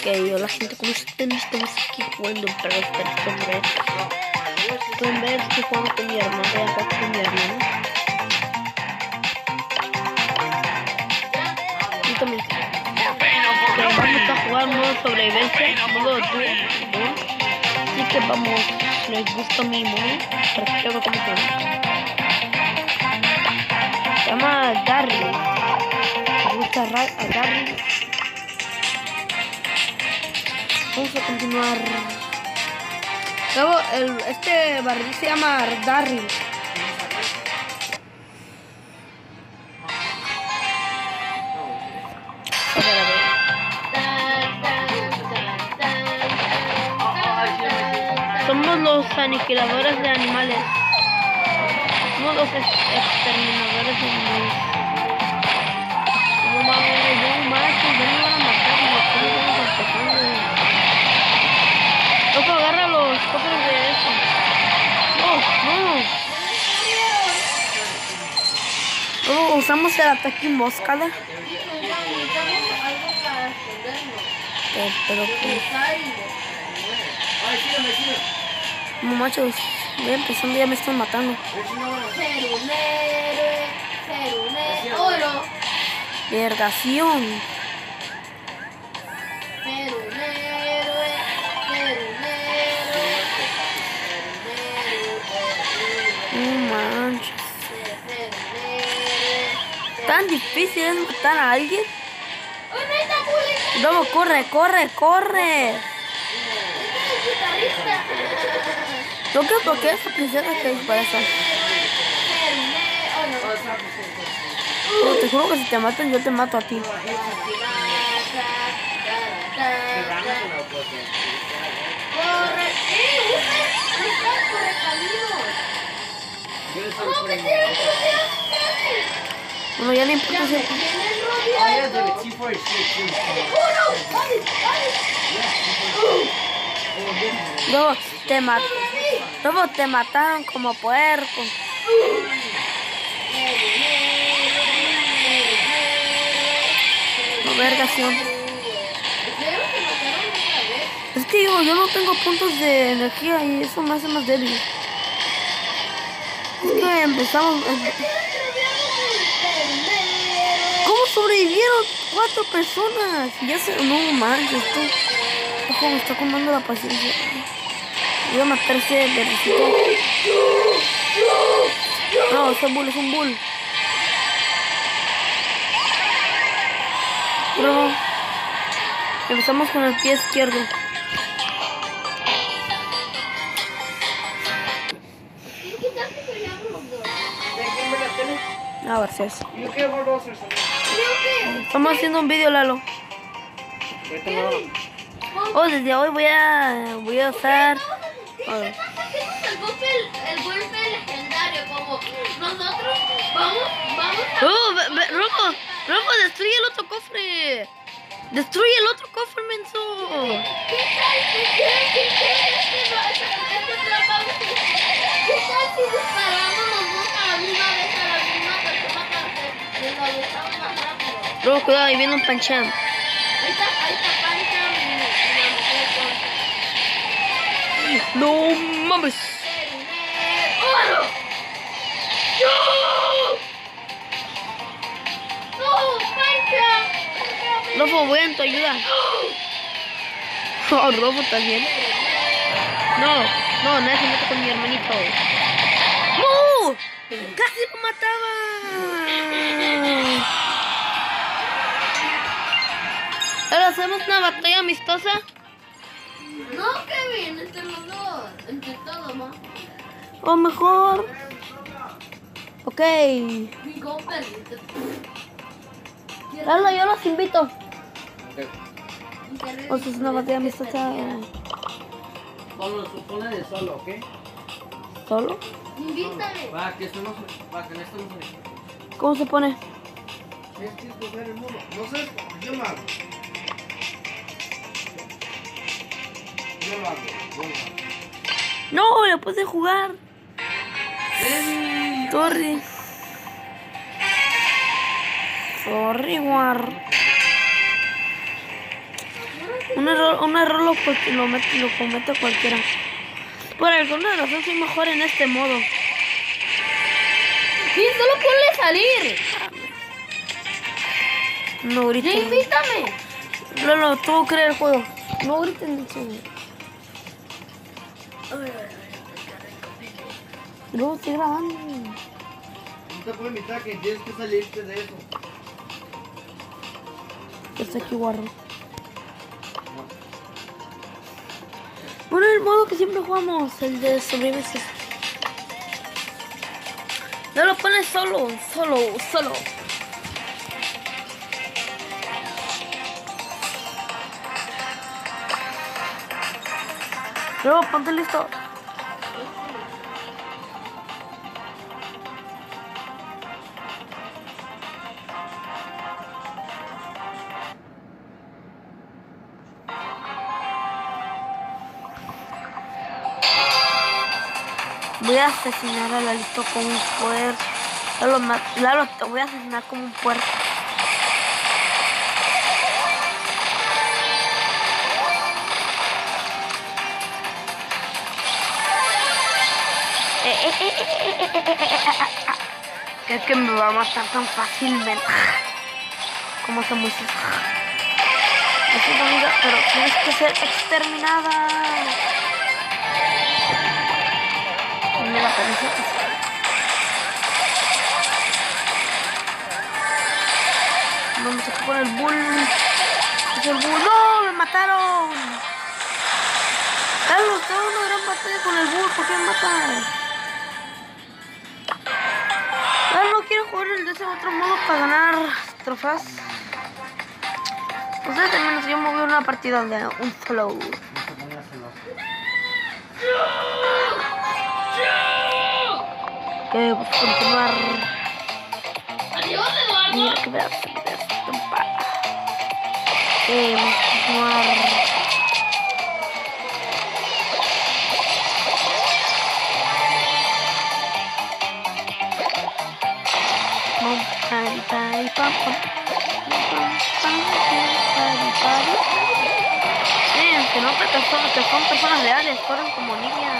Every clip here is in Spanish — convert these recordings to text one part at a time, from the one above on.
Ok, hola gente, ¿cómo están? Estamos aquí jugando para los hombres. Pueden ver, estoy jugando con mi hermano, voy a jugar con mi hermano. Y también. Vamos a jugar modo sobrevivencia, modo dúo. Así que vamos, si les gusta mi modo, para que. Se llama Darry. Me gusta a Darry. Vamos a continuar. Luego, el, este barril se llama Darry. A ver, a ver. Somos los aniquiladores de animales. Somos los ex- exterminadores de animales. De. No, no. Luego usamos el ataque emboscada. Eh, pero pues, no machos, voy empezando, ya me están matando. Vergación. Tan difícil es matar a alguien. ¡Oh, no! Luego corre, corre, corre. ¡Este es el guitarrista! ¿Yo qué? ¿Por qué esa princesa que dispara esa? No. No, te juro que si te matan, yo te mato a ti. ¡Eh! Bueno, ya no importa. ¡Vale! Luego te mat... Luego te mataron como puerco. No, vergación. Es que yo, yo no tengo puntos de energía y eso me hace más débil. Es que empezamos... sobrevivieron cuatro personas? Ya se... No manches, esto... Ojo, me está comando la paciencia. Voy a matar ese verdecito. No, es un bull, es un bull. Bro. Empezamos con el pie izquierdo. A ver si es. Estamos haciendo un vídeo, Lalo. Oh, desde hoy voy a voy a usar. oh, El golpe, el golpe legendario, como nosotros vamos, vamos a... Oh, destruye el otro cofre. Destruye el otro cofre, menso. ¿Qué tal si Rojo, cuidado, ahí viene un panchan. Ahí está, ahí está. No mames. Rojo, voy en tu ayuda. Oh, Rojo también. No, no, nadie se mete con mi hermanito. ¡No! ¡Casi lo mataba! Ahora hacemos una batalla amistosa. No, Kevin, entre los dos. Entre todos, ¿no? O mejor. Ok. Este- Lalo, yo los invito. Internet- O sea, es una batalla amistosa. Solo, supone de solo, ¿ok? ¿Solo? Invítame. Va, que esto no se... Va, que en esto no se... ¿Cómo se pone? Es que escoger el modo. No sé, yo lo hago. No, lo pude jugar. Eh, Corre. Corre, guar. Un error, un error lo, lo, lo comete cualquiera. Por alguna razón soy mejor en este modo. Sí, solo ponle salir. No griten. Ya invítame. No, no, tengo que creer el juego. No griten, señor. Luego estoy grabando. No te puedo invitar que tienes que salirte de eso. Está aquí guarro. Bueno, el modo que siempre jugamos, el de sobrevivencia. No lo pones solo, solo, solo. Luego ponte listo. Voy a asesinar a Lalito con un puerco. Lalo, Lalo, voy a asesinar como un puerco. Es que me va a matar tan fácilmente. Como. Lo siento, amiga, pero tienes que ser exterminada. Me la parece. No me tocó con el bull. Es el bull. ¡No! ¡Me mataron! Carlos, estaba una gran batalla con el bull. ¿Por qué me matan? Jugar el de ese otro modo para ganar trofeos. Ustedes también yo me voy a una partida de un solo. Que pues, continuar. Adiós, Eduardo. Mira que de estampa. Eh, vamos a continuar. Pam, pam. Miren, se nota que son, que son personas reales, corren como niñas.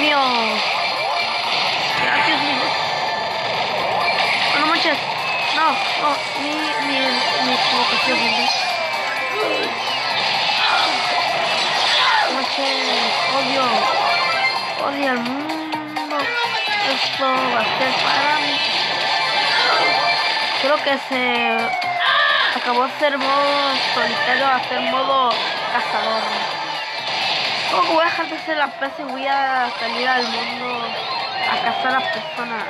Mío. Gracias, mi No manches. No, no, mi. Manches, odio. Odio al mundo. Esto va a ser para mí. Creo que se acabó de ser modo solitario a ser modo cazador. Que voy a dejar de ser la presa y voy a salir al mundo a cazar a personas.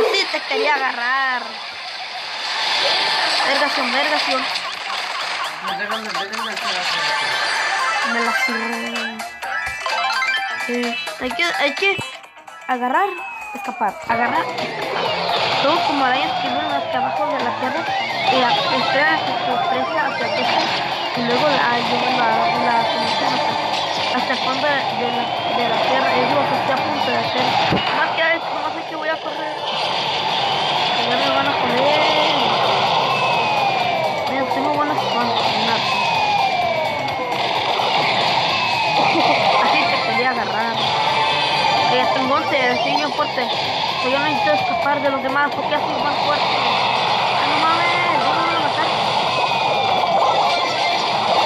Así te quería agarrar. Vergación, vergación. Me la. Sí. Hay que, hay que agarrar, escapar, agarrar. Todos como arañas que viven hacia abajo de la tierra y a- esperan a que su presa se aleje y luego la llevan la, la hasta, hasta el fondo de, la, de la tierra. Es lo que estoy a punto de hacer. Más que hay, nomás sé que voy a correr. Que ya me van a joder. 11, estoy bien fuerte. Pero yo necesito escapar de los demás porque así más fuerte. Ay, no mames, no me van a matar.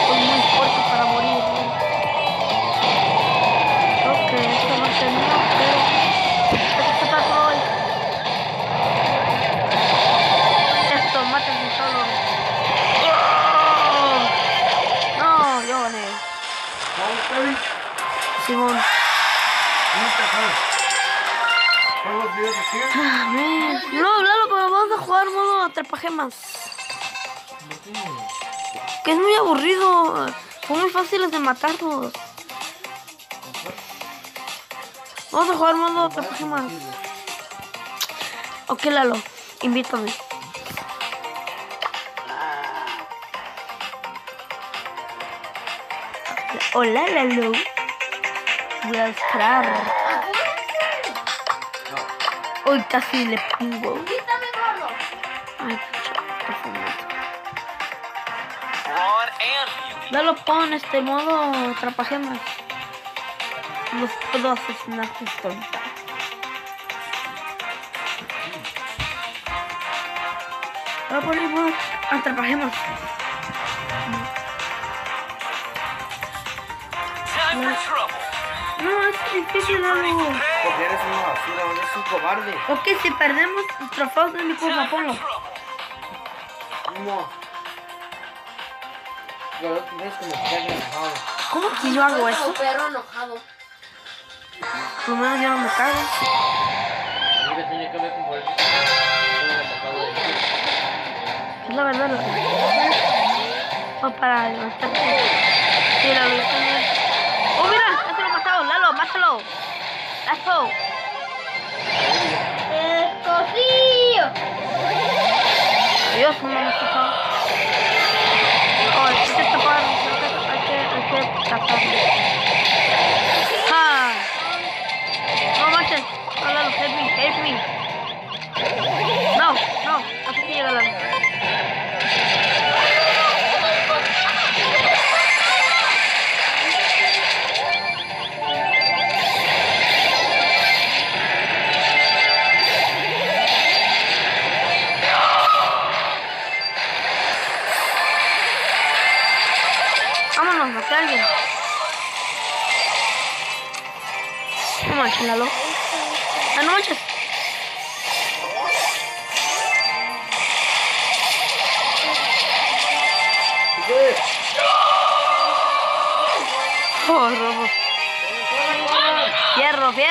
Soy muy fuerte para morir. Ok, esto no mío, pero... Escapar por hoy. Esto, mátenme solo. ¡Oh! No, yo gané. Simón. No, Lalo, pero vamos a jugar modo atrapagemas. Que es muy aburrido. Son muy fáciles de matarlos. Vamos a jugar modo atrapagemas. Ok, Lalo, invítame. Hola, Lalo. Voy a esperar. Uy, casi le pongo. Quítame, gordo. Ay, Huey. Dalo pon este modo atrapagemas. Los puedo asesinar justo ahorita. Voy a poner modo atrapagemas. Time for trouble. No, es difícil algo. Porque eres una basura, eres un cobarde. Ok, si perdemos trofeos de mi culpa, ves como que. ¿Cómo que yo hago eso? Como perro enojado. Por lo menos yo no me cago. Lo que tiene que ver con por eso. Todo lo que acabo de decir. Es la verdad. La verdad. O para levantarte. Sí, la verdad. ¡Oh, mira! ¡Este lo he matado! ¡Lalo, mátalo! ¡Lazo! ¡Escocillo! Dios, no me. Oh. No help me. No, no. Llega Lalo. Vámonos,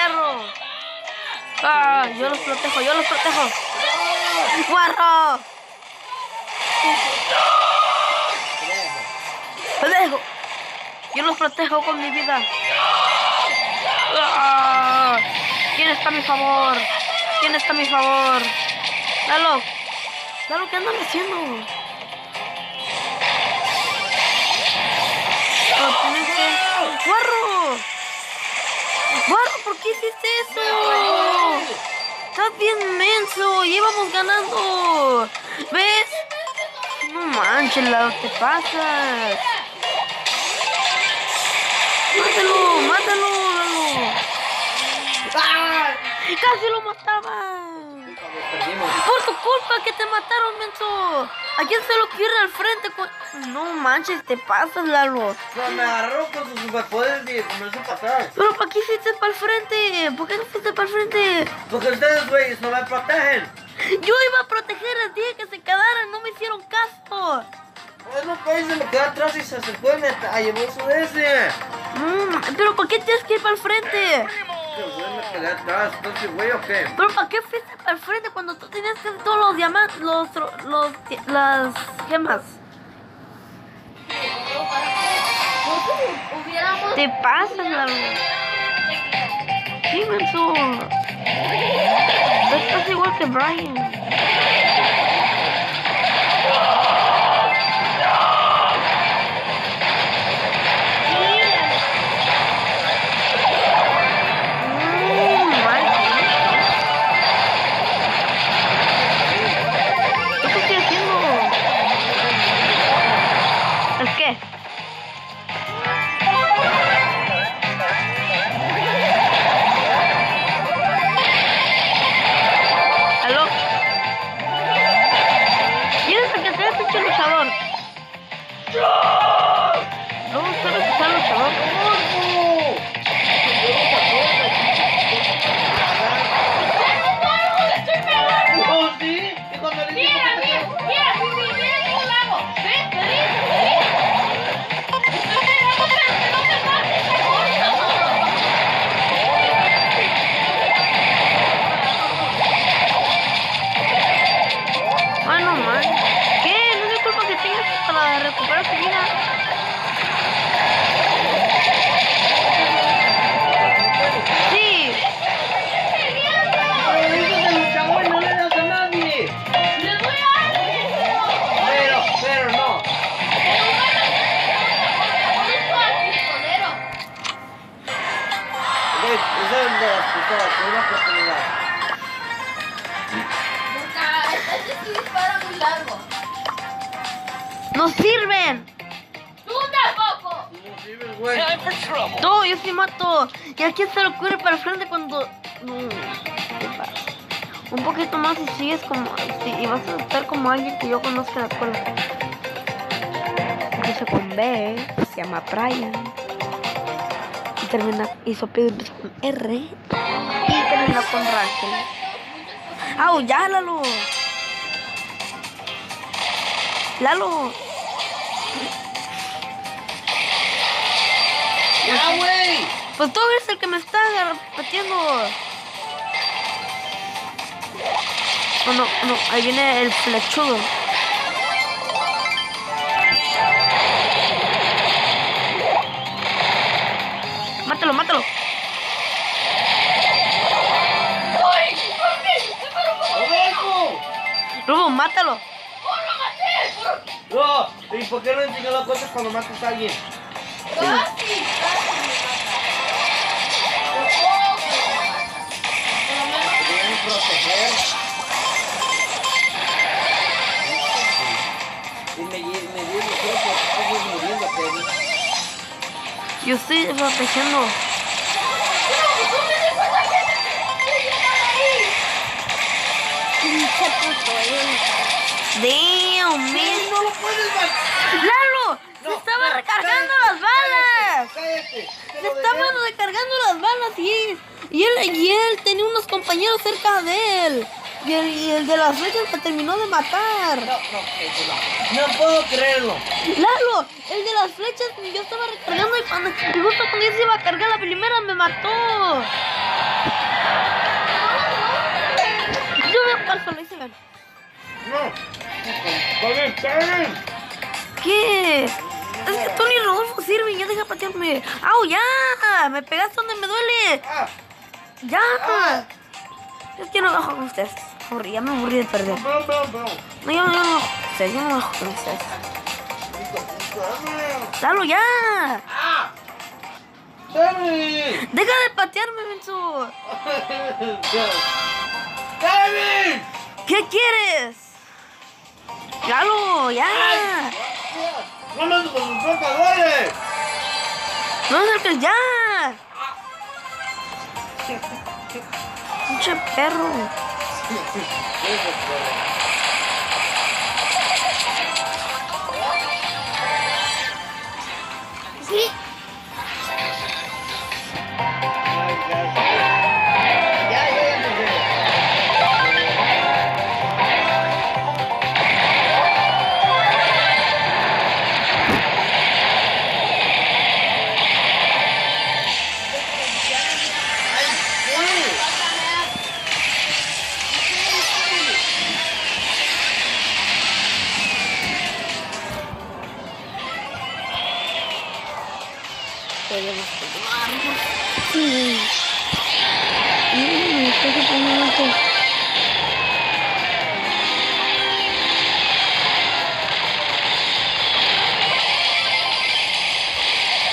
Fierro. Ah, yo los protejo, yo los protejo. ¡Guarro! ¡Pendejo! Yo los protejo con mi vida. Ah, ¿Quién está a mi favor? ¿Quién está a mi favor? Lalo. Lalo, ¿qué andan haciendo? ¡Guarro! ¡Guarro, ¿por qué hiciste eso? Estás bien menso, y íbamos ganando. ¿Ves? No manches, Lalo, te pasas. Mátalo, mátalo, Lalo. ¡Ah! Casi lo mataba. Por tu culpa que te mataron, menso. ¿A quién se lo quiere al frente? No manches, te pasas, Lalo. No, me agarró con sus superpoderes y comenzó a pasar. Pero ¿para qué fuiste para el frente? ¿Por qué no fuiste para el frente? Porque ustedes, güeyes, no me protegen. Yo iba a proteger a ti que se quedaran, no me hicieron caso. Bueno, pues se me quedó atrás y se acercó y me llevó su ese. Mm, pero ¿para qué tienes que ir para el frente? Pero ¿para qué fuiste el frente cuando tú tenías todos los diamantes, los, los, las gemas? Te pasas, Lalo. Sí, menso. Estás igual que Brian. ¡No sirven! ¡Tú tampoco! Tú no güey. Yo sí mato. ¿Y a quién se le ocurre para el frente cuando.? Un poquito más y sigues como. sí, y vas a estar como alguien que yo conozco en la escuela. Empieza con B, se llama Brian. Y termina. Y su apellido empieza con R. Y termina con Rachel. ¡Au, ya, Lalo! ¡Lalo! Pues tú eres el que me está repitiendo. Oh, no, no, ahí viene el flechudo. Mátalo, mátalo. Rubo, mátalo. No, ¿y por qué no enseñó las cosas cuando matas a alguien? Casi, Yo estoy protegiendo. Damn, man. ¡No lo puedes! ¡Lalo! ¡Se No, estaban no, recargando cállate, las balas! ¡Cállate! te Se estaban recargando las balas y, y, él, y él tenía unos compañeros cerca de él. Y el, y el de las flechas se terminó de matar. No, no, no. No puedo creerlo. Lalo, el de las flechas, yo estaba recargando y, cuando, y justo cuando yo se iba a cargar la primera me mató. Yo veo cuál solo hice bien. No. Bien. ¿Qué? Es que tú ni Rodolfo sirven, ya deja patearme. ¡Au, ya! Me pegaste donde me duele. Ah, ¡Ya! Es que no bajo con ustedes. Aburrí, ya me aburrí de perder. no, no, no. Yo, yo no yo no bajo con ustedes. ¡Dalo ya! ¡Deja de patearme, Benzo! ¿Qué quieres? ¡Lalo, ya! ¡No me con sus pecadores! ¡No acerques ya! ¡Pinche perro! Sí,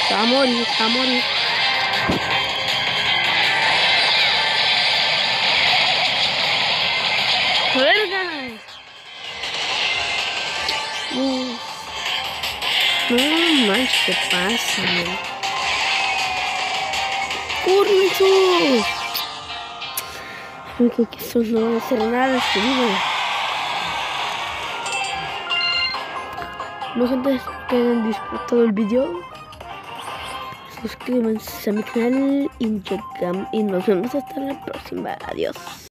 Se va a morir, se va a morir. ¡Verga! Mm. No manches, ¿qué pasa, man? ¡Corre, eso! Creo que eso no va a hacer nada, vida. No gente que hayan disfrutado el video. Suscríbanse a mi canal y, y nos vemos hasta la próxima. Adiós.